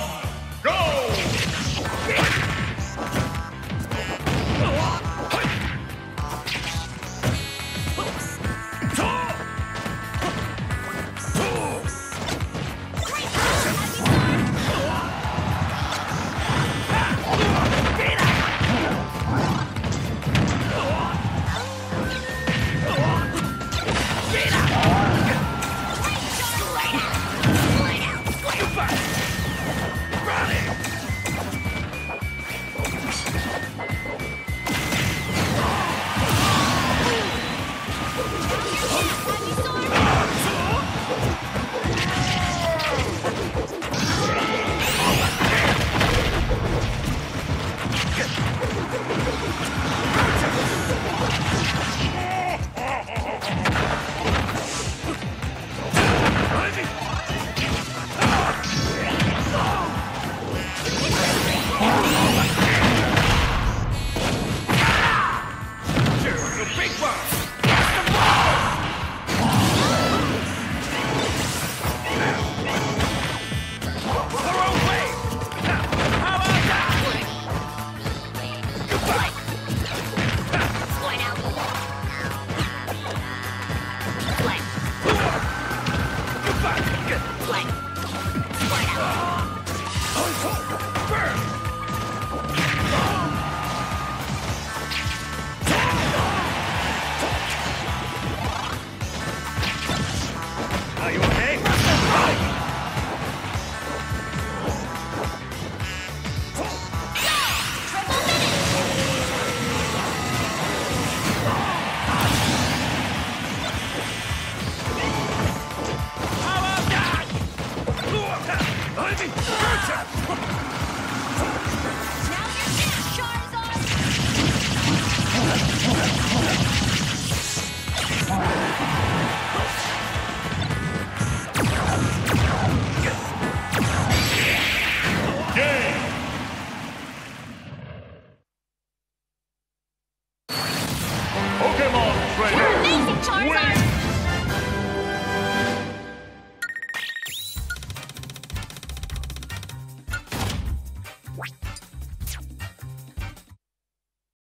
one. Are you okay? How.